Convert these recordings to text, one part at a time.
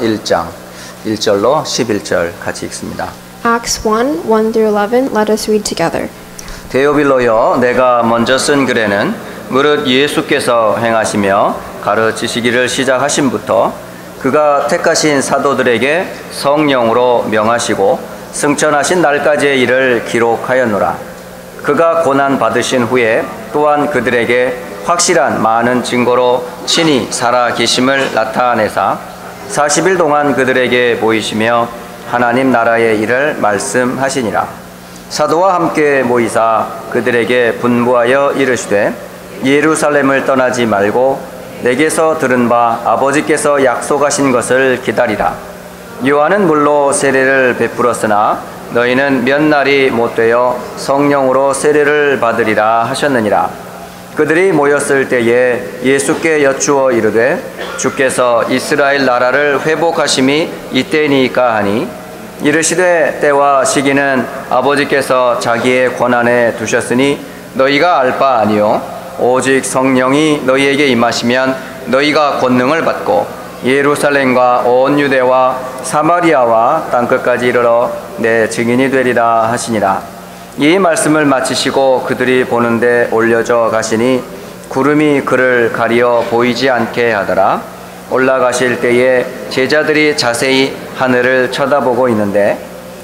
1장 1절로 11절 같이 읽습니다. Acts 1 1 through 11. Let us read together. 데오빌로여 내가 먼저 쓴 글에는 무릇 예수께서 행하시며 가르치시기를 시작하신부터 그가 택하신 사도들에게 성령으로 명하시고 승천하신 날까지의 일을 기록하였노라. 그가 고난 받으신 후에 또한 그들에게 확실한 많은 증거로 친히 살아 계심을 나타내사 40일 동안 그들에게 보이시며 하나님 나라의 일을 말씀하시니라. 사도와 함께 모이사 그들에게 분부하여 이르시되 예루살렘을 떠나지 말고 내게서 들은 바 아버지께서 약속하신 것을 기다리라. 요한은 물로 세례를 베풀었으나 너희는 몇 날이 못 되어 성령으로 세례를 받으리라 하셨느니라. 그들이 모였을 때에 예수께 여쭈어 이르되 주께서 이스라엘 나라를 회복하심이 이때니까 하니 이르시되 때와 시기는 아버지께서 자기의 권한에 두셨으니 너희가 알 바 아니요. 오직 성령이 너희에게 임하시면 너희가 권능을 받고 예루살렘과 온 유대와 사마리아와 땅끝까지 이르러 내 증인이 되리라 하시니라. 이 말씀을 마치시고 그들이 보는데 올려져 가시니 구름이 그를 가리어 보이지 않게 하더라. 올라가실 때에 제자들이 자세히 하늘을 쳐다보고 있는데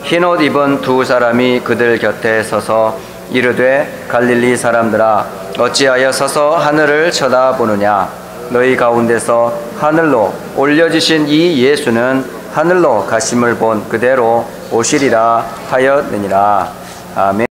흰옷 입은 두 사람이 그들 곁에 서서 이르되 갈릴리 사람들아 어찌하여 서서 하늘을 쳐다보느냐? 너희 가운데서 하늘로 올려지신 이 예수는 하늘로 가심을 본 그대로 오시리라 하였느니라. 아멘